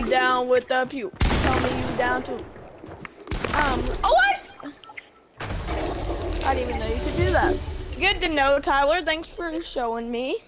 I'm down with the pew. Tell me you down too. Um, oh what? I didn't even know you could do that. Good to know, Tyler. Thanks for showing me.